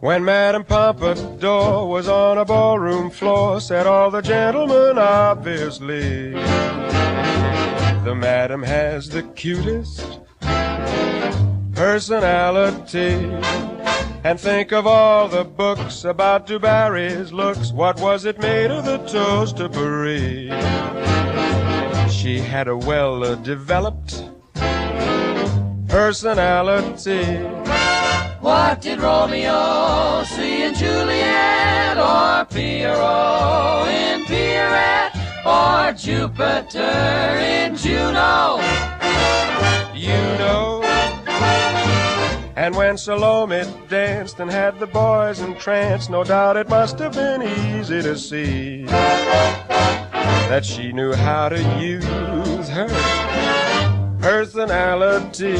When Madame Pompadour was on a ballroom floor, said all the gentlemen obviously. The madam has the cutest personality. And think of all the books about Dubarry's looks. What was it made of the toast to Paris? Had a well developed personality. What did Romeo see in Juliet or Piero in Pierrette or Jupiter in Juno? You know. And when Salome danced and had the boys entranced, no doubt it must have been easy to see that she knew how to use her personality.